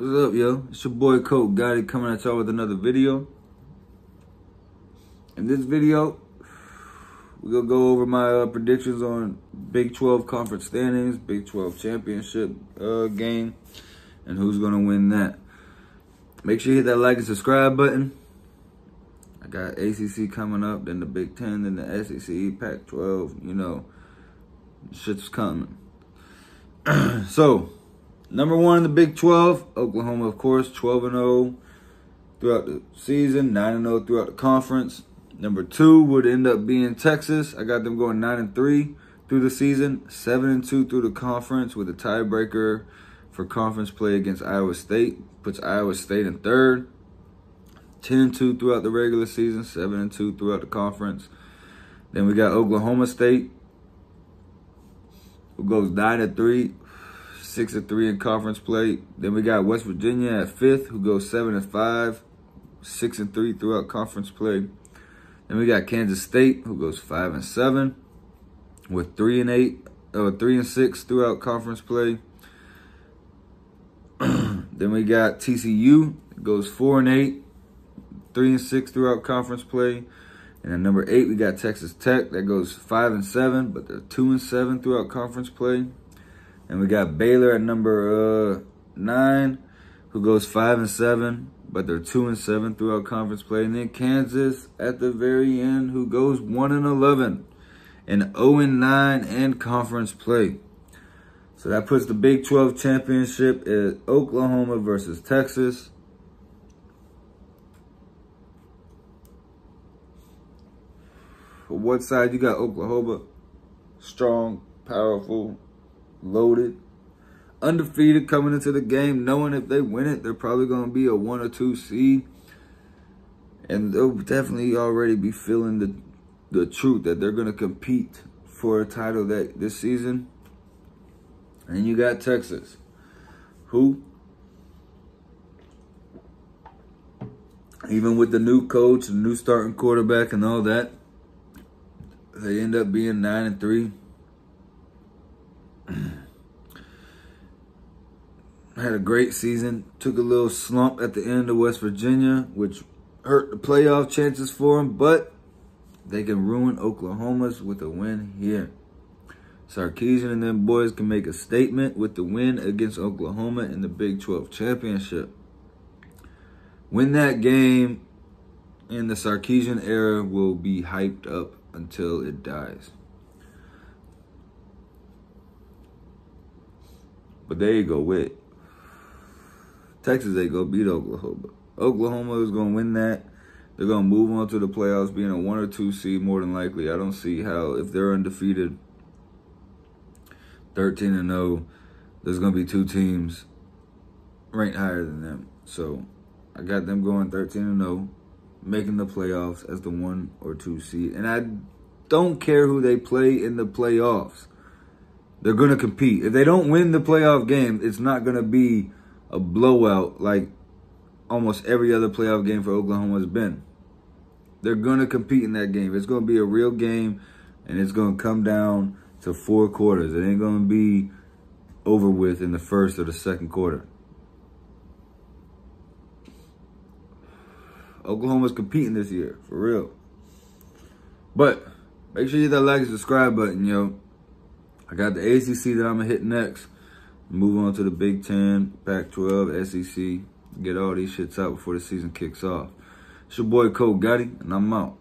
What's up, yo? It's your boy Colt Gotti coming at y'all with another video. In this video, we're gonna go over my uh, predictions on Big 12 conference standings, Big 12 championship uh, game, and who's gonna win that. Make sure you hit that like and subscribe button. I got ACC coming up, then the Big 10, then the SEC, Pac 12, you know, shit's coming. so, Number one in the Big 12, Oklahoma, of course, 12 and 0 throughout the season, 9 and 0 throughout the conference. Number two would end up being Texas. I got them going 9 and 3 through the season, 7 and 2 through the conference with a tiebreaker for conference play against Iowa State. Puts Iowa State in third. 10 and 2 throughout the regular season, 7 and 2 throughout the conference. Then we got Oklahoma State, who goes 9 and 3 six and three in conference play. Then we got West Virginia at fifth, who goes seven and five, six and three throughout conference play. Then we got Kansas State, who goes five and seven, with three and eight, uh, three and six throughout conference play. then we got TCU, goes four and eight, three and six throughout conference play. And then number eight, we got Texas Tech that goes five and seven, but they're two and seven throughout conference play. And we got Baylor at number uh, nine, who goes five and seven, but they're two and seven throughout conference play. And then Kansas at the very end, who goes one and eleven, and zero oh and nine in conference play. So that puts the Big 12 championship at Oklahoma versus Texas. What side you got Oklahoma? Strong, powerful, loaded, undefeated coming into the game, knowing if they win it, they're probably going to be a one or two seed. And they'll definitely already be feeling the the truth that they're going to compete for a title that this season. And you got Texas, who, even with the new coach, the new starting quarterback, and all that, they end up being nine and three. Had a great season. Took a little slump at the end of West Virginia, which hurt the playoff chances for them, but they can ruin Oklahoma's with a win here. Sarkisian and them boys can make a statement with the win against Oklahoma in the Big 12 championship. Win that game, and the Sarkisian era will be hyped up until it dies. But there you go with Texas ain't gonna beat Oklahoma. Oklahoma is gonna win that. They're gonna move on to the playoffs, being a one or two seed more than likely. I don't see how if they're undefeated, thirteen and zero, oh, there's gonna be two teams ranked higher than them. So I got them going thirteen and zero, making the playoffs as the one or two seed, and I don't care who they play in the playoffs. They're going to compete. If they don't win the playoff game, it's not going to be a blowout like almost every other playoff game for Oklahoma has been. They're going to compete in that game. It's going to be a real game, and it's going to come down to four quarters. It ain't going to be over with in the first or the second quarter. Oklahoma's competing this year, for real. But make sure you hit that like and subscribe button, yo. I got the ACC that I'm going to hit next. Move on to the Big Ten, Pac-12, SEC. Get all these shits out before the season kicks off. It's your boy Colt Gotti, and I'm out.